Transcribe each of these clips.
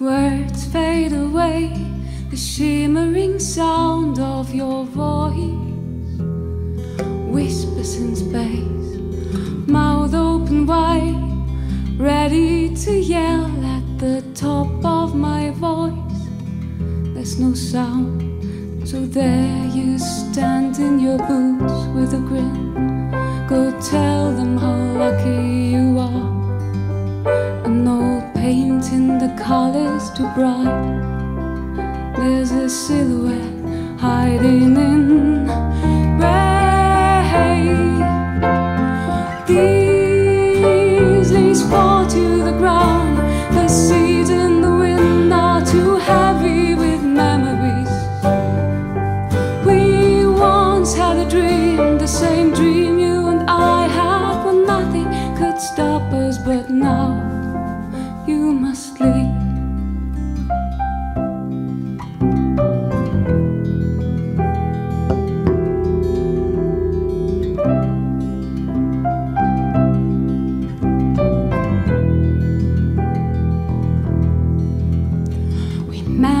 Words fade away, the shimmering sound of your voice. Whispers in space, ready to yell at the top of my voice. There's no sound, so there you stand in your boots with a grin. Go tell them how lucky you are. And no painting the colors too bright. There's a silhouette hiding in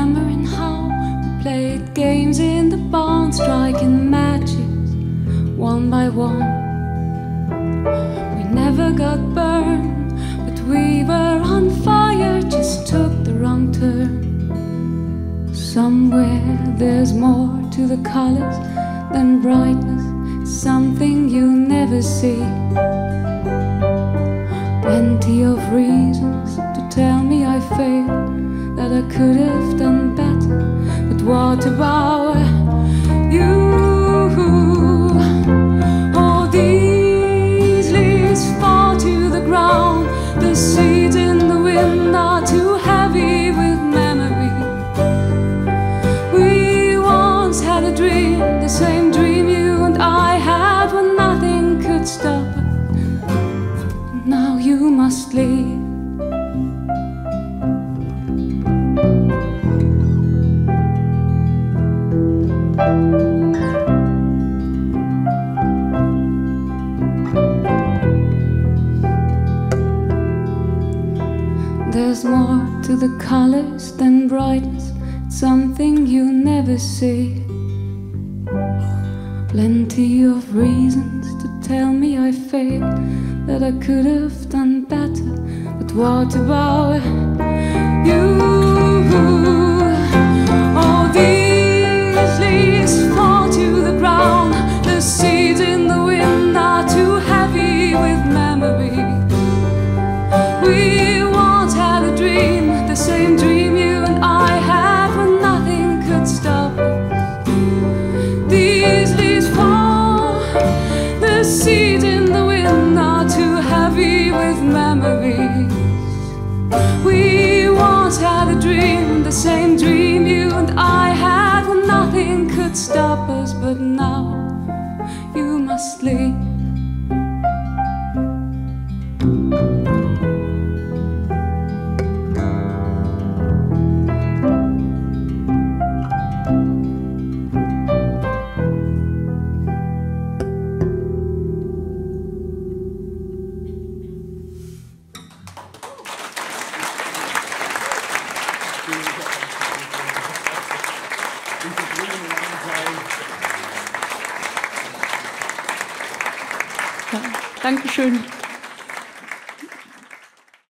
Remembering how we played games in the barn, striking matches one by one. We never got burned, but we were on fire, just took the wrong turn. Somewhere there's more to the colors than brightness, something you'll never see. Plenty of reasons to tell me I failed, that I could have done what about you? All these leaves fall to the ground. The seeds in the wind more to the colors than brightness, something you never see. Plenty of reasons to tell me I failed, that I could have done better. But what about you? The same dream you and I had when nothing could stop us. But now you must leave. Dankeschön.